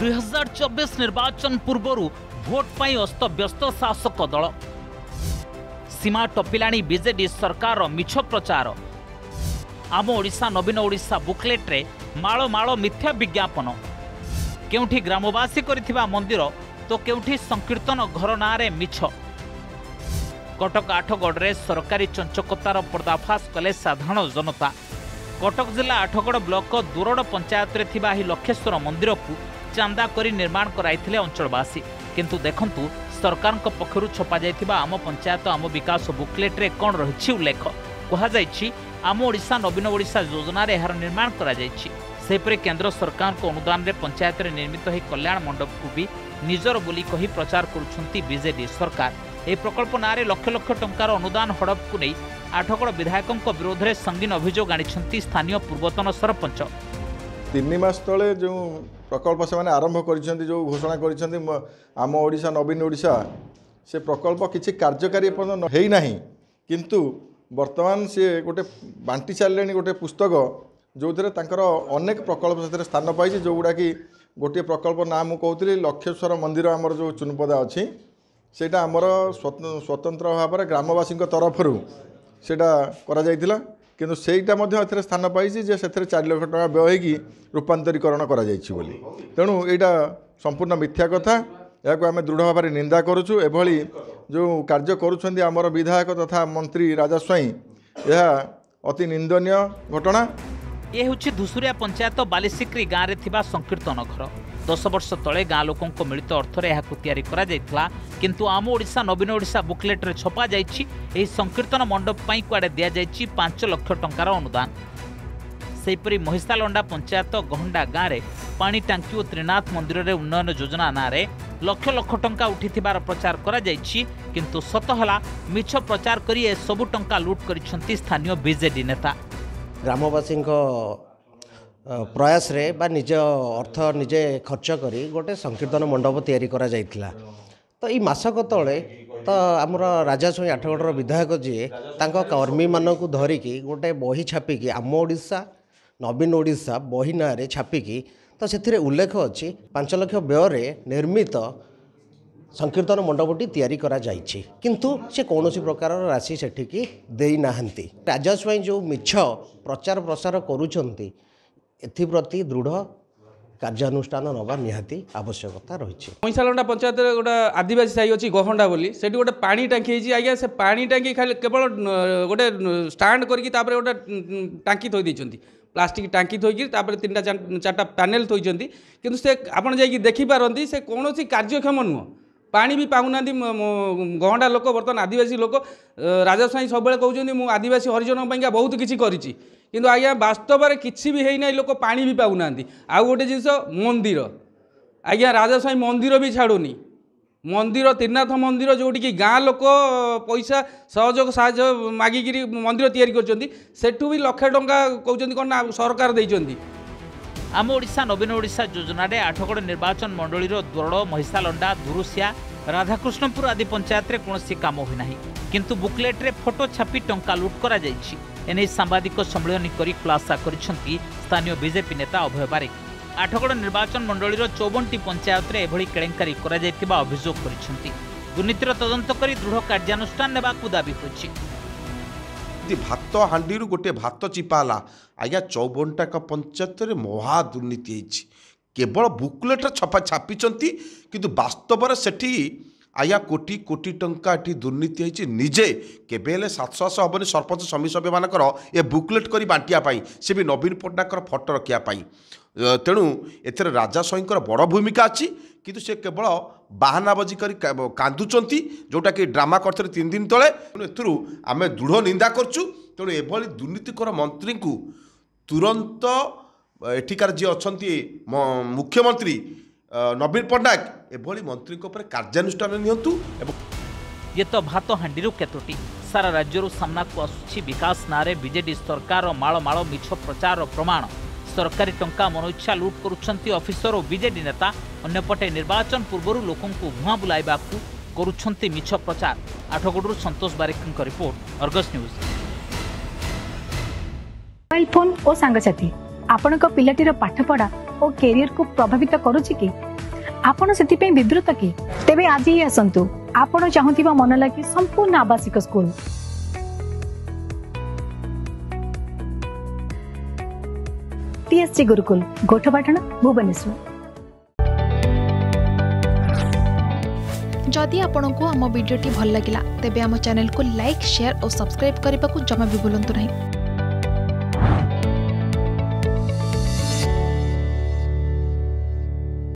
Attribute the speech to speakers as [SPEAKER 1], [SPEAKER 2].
[SPEAKER 1] ଦୁଇ ହଜାର ଚବିଶ ନିର୍ବାଚନ ପୂର୍ବରୁ ଭୋଟ ପାଇଁ ଅସ୍ତବ୍ୟସ୍ତ ଶାସକ ଦଳ। ସୀମା ଟପିଲାଣି ବିଜେଡି ସରକାରର ମିଛ ପ୍ରଚାର। ଆମ ଓଡ଼ିଶା ନବୀନ ଓଡ଼ିଶା ବୁକଲେଟ୍ରେ ମାଳ ମାଳ ମିଥ୍ୟା ବିଜ୍ଞାପନ। କେଉଁଠି ଗ୍ରାମବାସୀ କରିଥିବା ମନ୍ଦିର ତ କେଉଁଠି ସଂକୀର୍ତ୍ତନ ଘର ନାଁରେ ମିଛ। କଟକ ଆଠଗଡ଼ରେ ସରକାରୀ ଚଞ୍ଚକତାର ପର୍ଦ୍ଦାଫାଶ କଲେ ସାଧାରଣ ଜନତା। କଟକ ଜିଲ୍ଲା ଆଠଗଡ଼ ବ୍ଲକ ଦୁରଡ଼ ପଞ୍ଚାୟତରେ ଥିବା ଏହି ଲକ୍ଷେଶ୍ୱର ମନ୍ଦିରକୁ ଚାନ୍ଦା କରି ନିର୍ମାଣ କରାଇଥିଲେ ଅଞ୍ଚଳବାସୀ। କିନ୍ତୁ ଦେଖନ୍ତୁ ସରକାରଙ୍କ ପକ୍ଷରୁ ଛପାଯାଇଥିବା ଆମ ପଞ୍ଚାୟତ ଆମ ବିକାଶ ବୁକଲେଟ୍ରେ କ'ଣ ରହିଛି ଉଲ୍ଲେଖ? କୁହାଯାଇଛି ଆମ ଓଡ଼ିଶା ନବୀନ ଓଡ଼ିଶା ଯୋଜନାରେ ଏହାର ନିର୍ମାଣ କରାଯାଇଛି। ସେହିପରି କେନ୍ଦ୍ର ସରକାରଙ୍କ ଅନୁଦାନରେ ପଞ୍ଚାୟତରେ ନିର୍ମିତ ଏହି କଲ୍ୟାଣ ମଣ୍ଡପକୁ ବି ନିଜର ବୋଲି କହି ପ୍ରଚାର କରୁଛନ୍ତି ବିଜେଡି ସରକାର। ଏହି ପ୍ରକଳ୍ପ ନାଁରେ ଲକ୍ଷ ଲକ୍ଷ ଟଙ୍କାର ଅନୁଦାନ ହଡପକୁ ନେଇ ଆଠଗଡ଼ ବିଧାୟକଙ୍କ ବିରୋଧରେ ସଙ୍ଗୀନ ଅଭିଯୋଗ ଆଣିଛନ୍ତି ସ୍ଥାନୀୟ ପୂର୍ବତନ ସରପଞ୍ଚ।
[SPEAKER 2] ତିନି ମାସ ତଳେ ଯେଉଁ ପ୍ରକଳ୍ପ ସେମାନେ ଆରମ୍ଭ କରିଛନ୍ତି ଯେଉଁ ଘୋଷଣା କରିଛନ୍ତି ଆମ ଓଡ଼ିଶା ନବୀନ ଓଡ଼ିଶା ସେ ପ୍ରକଳ୍ପ କିଛି କାର୍ଯ୍ୟକାରୀ ଏପର୍ଯ୍ୟନ୍ତ ହେଇନାହିଁ। କିନ୍ତୁ ବର୍ତ୍ତମାନ ସିଏ ଗୋଟେ ବାଣ୍ଟି ସାରିଲେଣି ଗୋଟେ ପୁସ୍ତକ ଯେଉଁଥିରେ ତାଙ୍କର ଅନେକ ପ୍ରକଳ୍ପ ସେଥିରେ ସ୍ଥାନ ପାଇଛି ଯେଉଁଗୁଡ଼ାକି ଗୋଟିଏ ପ୍ରକଳ୍ପ ନାଁ ମୁଁ କହୁଥିଲି ଲକ୍ଷେଶ୍ୱର ମନ୍ଦିର ଆମର ଯେଉଁ ଚୁନପଦା ଅଛି ସେଇଟା ଆମର ସ୍ୱତ- ସ୍ୱତନ୍ତ୍ର ଭାବରେ ଗ୍ରାମବାସୀଙ୍କ ତରଫରୁ ସେଇଟା କରାଯାଇଥିଲା। କିନ୍ତୁ ସେଇଟା ମଧ୍ୟ ଏଥିରେ ସ୍ଥାନ ପାଇଛି ଯେ ସେଥିରେ ଚାରି ଲକ୍ଷ ଟଙ୍କା ବ୍ୟୟ ହୋଇକି ରୂପାନ୍ତରୀକରଣ କରାଯାଇଛି ବୋଲି। ତେଣୁ ଏଇଟା ସମ୍ପୂର୍ଣ୍ଣ ମିଥ୍ୟା କଥା। ଏହାକୁ ଆମେ ଦୃଢ଼ ଭାବରେ ନିନ୍ଦା କରୁଛୁ। ଏଭଳି ଯେଉଁ କାର୍ଯ୍ୟ କରୁଛନ୍ତି ଆମର ବିଧାୟକ ତଥା ମନ୍ତ୍ରୀ ରାଜା ସ୍ୱାଇଁ ଏହା ଅତି ନିନ୍ଦନୀୟ ଘଟଣା।
[SPEAKER 1] ଏ ହେଉଛି ଧୁସୁରିଆ ପଞ୍ଚାୟତ ବାଲିସିକ୍ରି ଗାଁରେ ଥିବା ସଂକୀର୍ତ୍ତନ ଘର। ଦଶ ବର୍ଷ ତଳେ ଗାଁ ଲୋକଙ୍କ ମିଳିତ ଅର୍ଥରେ ଏହାକୁ ତିଆରି କରାଯାଇଥିଲା। କିନ୍ତୁ ଆମ ଓଡ଼ିଶା ନବୀନ ଓଡ଼ିଶା ବୁକଲେଟ୍ରେ ଛପାଯାଇଛି ଏହି ସଂକୀର୍ତ୍ତନ ମଣ୍ଡପ ପାଇଁ କୁଆଡ଼େ ଦିଆଯାଇଛି ପାଞ୍ଚ ଲକ୍ଷ ଟଙ୍କାର ଅନୁଦାନ। ସେହିପରି ମହିଷାଲଣ୍ଡା ପଞ୍ଚାୟତ ଗହଣ୍ଡା ଗାଁରେ ପାଣି ଟାଙ୍କି ଓ ତ୍ରିନାଥ ମନ୍ଦିରରେ ଉନ୍ନୟନ ଯୋଜନା ନାଁରେ ଲକ୍ଷ ଲକ୍ଷ ଟଙ୍କା ଉଠିଥିବାର ପ୍ରଚାର କରାଯାଇଛି। କିନ୍ତୁ ସତ ହେଲା ମିଛ ପ୍ରଚାର କରି ଏସବୁ ଟଙ୍କା ଲୁଟ୍ କରିଛନ୍ତି ସ୍ଥାନୀୟ ବିଜେଡି ନେତା।
[SPEAKER 3] ଗ୍ରାମବାସୀଙ୍କ ପ୍ରୟାସରେ ବା ନିଜ ଅର୍ଥ ନିଜେ ଖର୍ଚ୍ଚ କରି ଗୋଟେ ସଂକୀର୍ତ୍ତନ ମଣ୍ଡପ ତିଆରି କରାଯାଇଥିଲା। ତ ଏଇ ମାସକ ତଳେ ତ ଆମର ରାଜାସ୍ୱାଇଁ ଆଠଗଡ଼ର ବିଧାୟକ ଯିଏ ତାଙ୍କ କର୍ମୀମାନଙ୍କୁ ଧରିକି ଗୋଟେ ବହି ଛାପିକି ଆମ ଓଡ଼ିଶା ନବୀନ ଓଡ଼ିଶା ବହି ନାଁରେ ଛାପିକି ତ ସେଥିରେ ଉଲ୍ଲେଖ ଅଛି ପାଞ୍ଚ ଲକ୍ଷ ବ୍ୟୟରେ ନିର୍ମିତ ସଂକୀର୍ତ୍ତନ ମଣ୍ଡପଟି ତିଆରି କରାଯାଇଛି। କିନ୍ତୁ ସେ କୌଣସି ପ୍ରକାରର ରାଶି ସେଠିକି ଦେଇନାହାନ୍ତି। ରାଜା ସ୍ୱାଇଁ ଯେଉଁ ମିଛ ପ୍ରଚାର ପ୍ରସାର କରୁଛନ୍ତି ଏଥିପ୍ରତି ଦୃଢ଼ କାର୍ଯ୍ୟାନୁଷ୍ଠାନ ନେବା ନିହାତି ଆବଶ୍ୟକତା ରହିଛି।
[SPEAKER 4] ମଇଁସାଲଣ୍ଡା ପଞ୍ଚାୟତରେ ଗୋଟେ ଆଦିବାସୀ ସାହି ଅଛି ଗହଣ୍ଡା ବୋଲି। ସେଠି ଗୋଟେ ପାଣି ଟାଙ୍କି ହେଇଛି। ଆଜ୍ଞା ସେ ପାଣି ଟାଙ୍କି ଖାଲି କେବଳ ନ, ଗୋଟେ ଷ୍ଟାଣ୍ଡ କରିକି ତାପରେ ଗୋଟେ ଉଁ, ଟାଙ୍କି ଥୋଇ ଦେଇଛନ୍ତି। ପ୍ଲାଷ୍ଟିକ ଟାଙ୍କି ଥୋଇକି ତାପରେ ତିନିଟା ଚା- ଚାରିଟା ପ୍ୟାନେଲ ଥୋଇଛନ୍ତି। କିନ୍ତୁ ସେ ଆପଣ ଯାଇକି ଦେଖିପାରନ୍ତି ସେ କୌଣସି କାର୍ଯ୍ୟକ୍ଷମ ନୁହଁ। ପାଣି ବି ପାଉନାହାନ୍ତି ମ- ମ- ଗହଣ୍ଡା ଲୋକ ବର୍ତ୍ତମାନ ଆଦିବାସୀ ଲୋକ। ଅ, ରାଜା ସ୍ୱାଇଁ ସବୁବେଳେ କହୁଛନ୍ତି ମୁଁ ଆଦିବାସୀ ହରିଜନଙ୍କ ପାଇଁକା ବହୁତ କିଛି କରିଛି। କିନ୍ତୁ ଆଜ୍ଞା ବାସ୍ତବରେ କିଛି ବି ହେଇନାହିଁ ଲୋକ ପାଣି ବି ପାଉନାହାନ୍ତି। ଆଉ ଗୋଟେ ଜିନିଷ ମନ୍ଦିର। ଆଜ୍ଞା ରାଜା ସ୍ୱାଇଁ ମନ୍ଦିର ବି ଛାଡ଼ୁନି। ମନ୍ଦିର ତ୍ରିନାଥ ମନ୍ଦିର ଯେଉଁଠିକି ଗାଁ ଲୋକ ପଇସା ସହଯୋଗ ସାହାଯ୍ୟ ମାଗିକିରି ମନ୍ଦିର ତିଆରି କରିଛନ୍ତି ସେଠୁ ବି ଲକ୍ଷେ ଟଙ୍କା କହୁଛନ୍ତି କ'ଣ ନା ସରକାର ଦେଇଛନ୍ତି।
[SPEAKER 1] ଆମ ଓଡ଼ିଶା ନବୀନ ଓଡ଼ିଶା ଯୋଜନାରେ ଆଠଗଡ଼ ନିର୍ବାଚନ ମଣ୍ଡଳୀର ଦୋରଡ଼ ମହିଷାଲଣ୍ଡା ଧୁରୁସିଆ ରାଧାକୃଷ୍ଣପୁର ଆଦି ପଞ୍ଚାୟତରେ କୌଣସି କାମ ହୋଇନାହିଁ। କିନ୍ତୁ ବୁକଲେଟ୍ରେ ଫଟୋ ଛାପି ଟଙ୍କା ଲୁଟ୍ କରାଯାଇଛି। ଏନେଇ ସାମ୍ବାଦିକ ସମ୍ମିଳନୀ କରି ଖୁଲାସା କରିଛନ୍ତି ସ୍ଥାନୀୟ ବିଜେପି ନେତା ଅଭୟ ବାରିକ। ଆଠଗଡ଼ ନିର୍ବାଚନ ମଣ୍ଡଳୀର ଚଉବନଟି ପଞ୍ଚାୟତରେ ଏଭଳି କେଳେଙ୍କାରୀ କରାଯାଇଥିବା ଅଭିଯୋଗ କରିଛନ୍ତି। ଦୁର୍ନୀତିର ତଦନ୍ତ କରି ଦୃଢ଼ କାର୍ଯ୍ୟାନୁଷ୍ଠାନ ନେବାକୁ ଦାବି ହୋଇଛି।
[SPEAKER 5] ଭାତ ହାଣ୍ଡିରୁ ଗୋଟିଏ ଭାତ ଚିପା ହେଲା ଆଜ୍ଞା ଚଉବନଟାକ ପଞ୍ଚାୟତରେ ମହା ଦୁର୍ନୀତି ହେଇଛି। କେବଳ ବୁକଲେଟ୍ରେ ଛପା ଛାପିଛନ୍ତି କିନ୍ତୁ ବାସ୍ତବରେ ସେଠି আজ্ঞা কোটি কোটি টঙ্কা এটি দুর্নীতি হয়েছে। নিজে কেবে হলে সাতশ্বাস হবনি সরপঞ্চ সমিতি সভ্য মানুষ এ বুকলেট করে বাটিয়া সে বি নবীন পট্টনাকর ফটো রক্ষা তেণু এতে রাজা স্বয়ংকর বড় ভূমিকা আছে কিন্তু সে কেবল বাহানাবাজি করে কাঁদুচার যেটা কি ড্রামা করছে তিন দিন তলে এর আমি দৃঢ় নিন্দা করছু তেমন এভাবে দুর্নীতিকর মন্ত্রী তুরন্ত এঠিকার যে অনেক মুখ্যমন্ত্রী ଏଠିକାର ଯିଏ ଅଛନ୍ତି ମ- ମୁଖ୍ୟମନ୍ତ୍ରୀ ଅ, ନବୀନ ପଟ୍ଟନାୟକ ଏଭଳି ମନ୍ତ୍ରୀଙ୍କ ଉପରେ କାର୍ଯ୍ୟାନୁଷ୍ଠାନ ନିଅନ୍ତୁ ଏବଂ
[SPEAKER 1] ଇଏ ତ ଭାତ ହାଣ୍ଡିରୁ କେତୋଟି ସାରା ରାଜ୍ୟରୁ ସାମ୍ନାକୁ ଆସୁଛି ବିକାଶ ନାଁରେ ବିଜେଡି ସରକାର ମାଳ ମାଳ ମିଛ ପ୍ରଚାରର ପ୍ରମାଣ ସରକାରୀ ଟଙ୍କା ମନଇଚ୍ଛା ଲୁଟ୍ କରୁଛନ୍ତି ଅଫିସର ଓ ବିଜେଡି ନେତା ଅନ୍ୟପଟେ ନିର୍ବାଚନ ପୂର୍ବରୁ ଲୋକଙ୍କୁ ଭୁଆଁ ବୁଲାଇବାକୁ କରୁଛନ୍ତି ମିଛ ପ୍ରଚାର ଆଠଗଡ଼ରୁ ସନ୍ତୋଷ ବାରିକଙ୍କ report Argus news
[SPEAKER 6] mobile phone ଓ ସାଙ୍ଗସାଥି ଆପଣଙ୍କ ପିଲାଟିର ପାଠପଢ଼ା ଓ କ୍ୟାରିୟରକୁ ପ୍ରଭାବିତ କରୁଛି କି ଆପଣ ସେଥିପାଇଁ ବିବ୍ରତ କି ତେବେ ଆଜି ହିଁ ଆସନ୍ତୁ ଆପଣ ଚାହୁଁଥିବା ମନ ଲାଗି ସମ୍ପୂର୍ଣ୍ଣ ଆବାସିକ ସ୍କୁଲ ଟିଏସସି ଗୁରୁକୁଲ ଗୋଠପାଟଣା ଭୁବନେଶ୍ୱର
[SPEAKER 7] ଯଦି ଆପଣଙ୍କୁ ଆମ ଭିଡ଼ିଓଟି ଭଲ ଲାଗିଲା ତେବେ ଆମ ଚ୍ୟାନେଲକୁ ଲାଇକ୍ ସେୟାର ଓ ସବସ୍କ୍ରାଇବ୍ କରିବାକୁ ଜମା ବି ଭୁଲନ୍ତୁ ନାହିଁ